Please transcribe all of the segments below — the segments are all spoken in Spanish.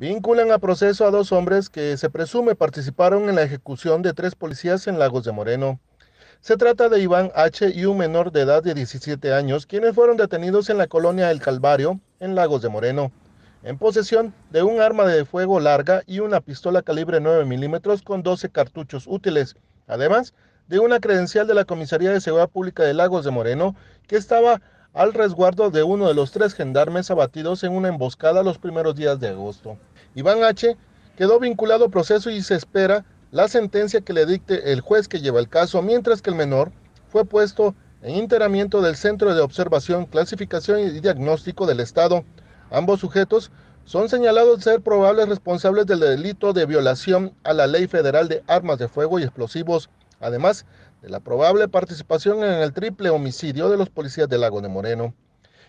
vinculan a proceso a dos hombres que se presume participaron en la ejecución de tres policías en Lagos de Moreno. Se trata de Iván H. y un menor de edad de 17 años, quienes fueron detenidos en la colonia El Calvario, en Lagos de Moreno, en posesión de un arma de fuego larga y una pistola calibre 9 milímetros con 12 cartuchos útiles, además de una credencial de la Comisaría de Seguridad Pública de Lagos de Moreno, que estaba al resguardo de uno de los tres gendarmes abatidos en una emboscada los primeros días de agosto. Iván H. quedó vinculado a proceso y se espera la sentencia que le dicte el juez que lleva el caso, mientras que el menor fue puesto en internamiento del Centro de Observación, Clasificación y Diagnóstico del Estado. Ambos sujetos son señalados de ser probables responsables del delito de violación a la Ley Federal de Armas de Fuego y Explosivos, además de la probable participación en el triple homicidio de los policías del Lago de Moreno.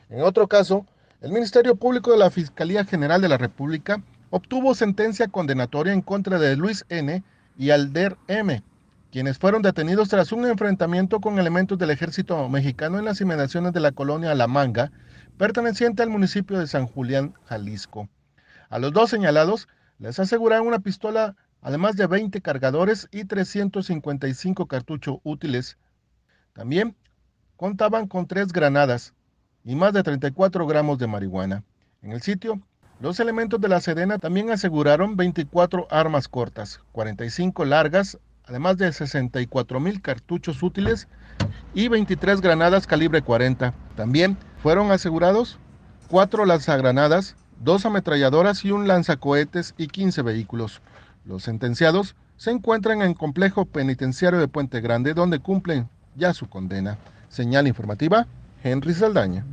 En otro caso, el Ministerio Público de la Fiscalía General de la República obtuvo sentencia condenatoria en contra de Luis N. y Alder M., quienes fueron detenidos tras un enfrentamiento con elementos del ejército mexicano en las inmediaciones de la colonia La Manga, perteneciente al municipio de San Julián, Jalisco. A los dos señalados les aseguraron una pistola, además de 20 cargadores y 355 cartuchos útiles. También contaban con tres granadas y más de 34 gramos de marihuana. En el sitio los elementos de la Sedena también aseguraron 24 armas cortas, 45 largas, además de 64 mil cartuchos útiles y 23 granadas calibre 40. También fueron asegurados 4 lanzagranadas, 2 ametralladoras y un lanzacohetes y 15 vehículos. Los sentenciados se encuentran en complejo penitenciario de Puente Grande donde cumplen ya su condena. Señal informativa, Henry Saldaña.